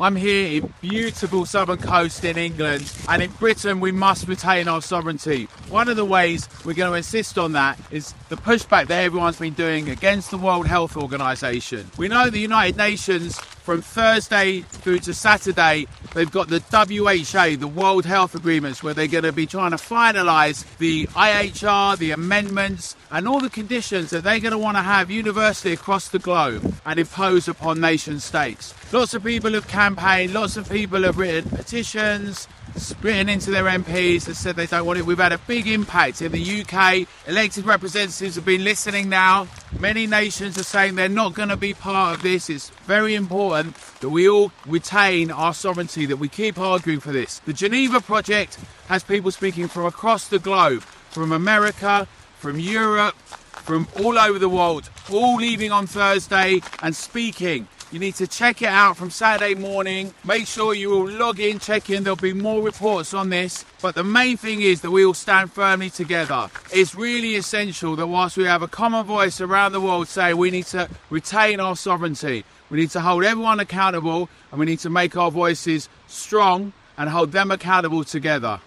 I'm here in beautiful southern coast in England, and in Britain we must retain our sovereignty. One of the ways we're going to insist on that is the pushback that everyone's been doing against the World Health Organization. We know the United Nations from Thursday through to Saturday, they've got the WHA, the World Health Agreements, where they're going to be trying to finalise the IHR, the amendments, and all the conditions that they're going to want to have universally across the globe and impose upon nation states. Lots of people have campaigned, lots of people have written petitions, written into their MPs and said they don't want it. We've had a big impact in the UK. Elected representatives have been listening now. Many nations are saying they're not going to be part of this. It's very important that we all retain our sovereignty, that we keep arguing for this. The Geneva Project has people speaking from across the globe, from America, from Europe, from all over the world, all leaving on Thursday and speaking. You need to check it out from Saturday morning. Make sure you all log in, check in. There'll be more reports on this. But the main thing is that we all stand firmly together. It's really essential that whilst we have a common voice around the world saying we need to retain our sovereignty, we need to hold everyone accountable and we need to make our voices strong and hold them accountable together.